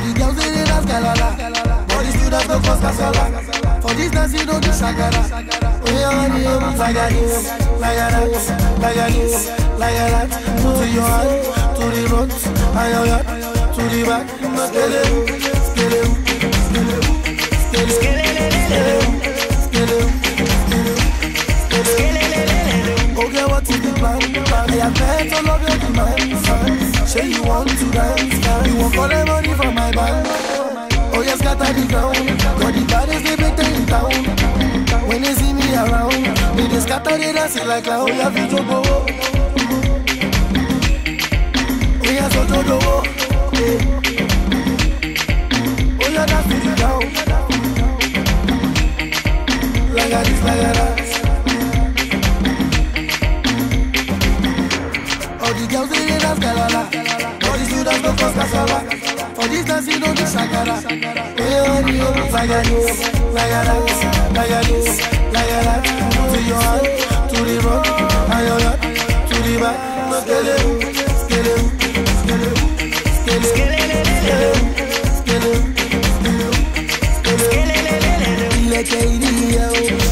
the girls they dey dance galala, but the students no cause kasala. For this dance you no do shakara. Oh yeah, honey, oh, like a this, like a that, like a this, like a that. To your hand, to the front, your yard, to the back. Skele, skele, skele, skele, skele, skele? I have all of your demands. Say you want to dance, Yes, scatter the ground. Got the baddest they make in town. When they see me around, they just scatter they dance it like clown. Yeah, fi jogo. Oh yeah, so jogo. Oh yeah, to the ground. Like a this, like a that. All the girls they dey dance galala, distance no be sagara. Eyoni o lagari lagara lagari lagara to your hand to the rock and your lot to the back. Skele skele skele skele skele skele skele skele. Ilẹ̀kẹ̀ ìdíyẹ̀ o. Oh.